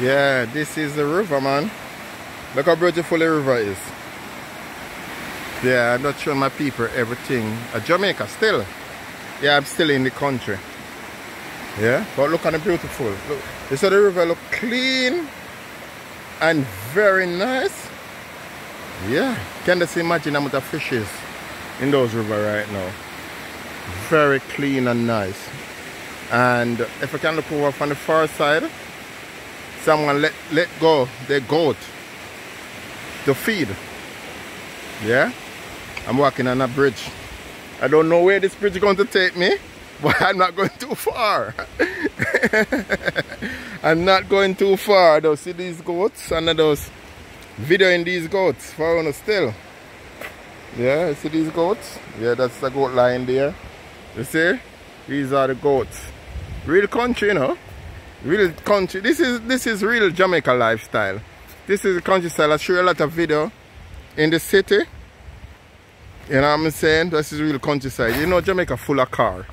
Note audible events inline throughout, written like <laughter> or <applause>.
Yeah, this is the river, man. Look how beautiful the river is. Yeah, I'm not showing my people everything. Uh, Jamaica still. Yeah, I'm still in the country. Yeah, but look at the beautiful. Look, you see the river look clean and very nice. Yeah, can just imagine how much fishes in those river right now. Very clean and nice. And if I can look over from the far side, someone let, let go their goat to feed. Yeah? I'm walking on a bridge. I don't know where this bridge is going to take me, <laughs> but I'm not going too far. <laughs> I'm not going too far. I don't see these goats and just videoing these goats for on still. Yeah, see these goats? Yeah, that's the goat line there. You see? These are the goats. Real country, you know. Real country. This is this is real Jamaica lifestyle. This is the countryside. I show you a lot of video in the city. You know what I'm saying? This is real countryside. You know Jamaica full of car.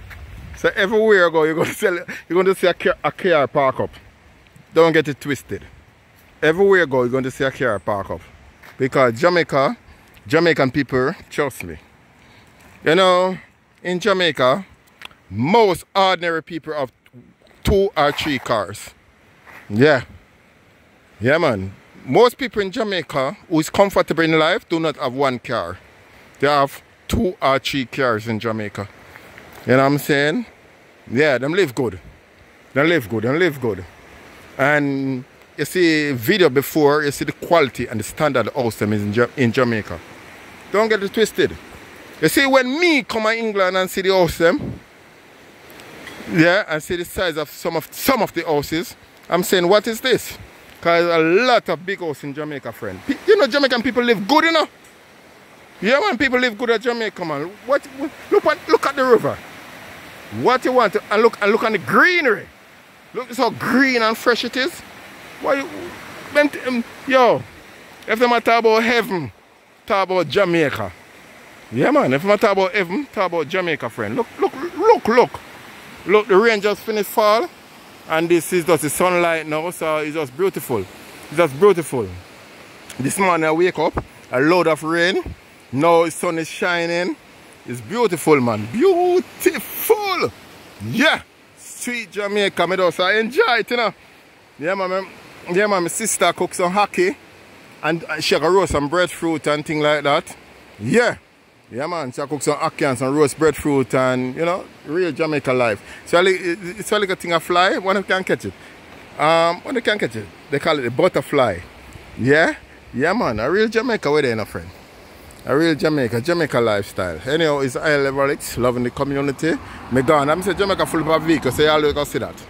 So everywhere you go, you're going <laughs> to sell, you're going to see a car, a car park up. Don't get it twisted. Everywhere you go, you're going to see a car park up. Because Jamaica, Jamaican people, trust me. You know, in Jamaica, most ordinary people have two or three cars. Yeah. Yeah, man. Most people in Jamaica who is comfortable in life do not have one car. They have two or three cars in Jamaica. You know what I'm saying? Yeah, them live good. They live good, they live good. And you see video before, you see the quality and the standard them is in, in Jamaica. Don't get it twisted. You see when me come to England and see the them, yeah, and see the size of some of some of the houses, I'm saying what is this? Cause a lot of big house in Jamaica, friend. You know Jamaican people live good, you know? Yeah, man, people live good at Jamaica, man. What, what look what look at the river. What you want to, and look and look on the greenery. Look how green and fresh it is. Why um, yo, if they talk about heaven, talk about Jamaica. Yeah man, if I talk about heaven, talk about Jamaica friend. Look, look, look, look. Look, the rain just finished fall. And this is just the sunlight now, so it's just beautiful. It's just beautiful. This morning I wake up, a load of rain. Now the sun is shining. It's beautiful, man. Beautiful. Yeah. Sweet Jamaica, me just I enjoy it, you know. Yeah, man. Yeah, man. My sister cooks some ackee. And she can roast some breadfruit and things like that. Yeah. Yeah man, she cook some ackee some roast breadfruit and you know, real Jamaica life. So it's a thing of fly, one can catch it. Um, one can catch it. They call it the butterfly. Yeah? Yeah man, a real Jamaica way there, friend. A real Jamaica, Jamaica lifestyle. Anyhow, it's I Level Loving the community. Me gone. I'm saying Jamaica full of vehicles, so always go see that.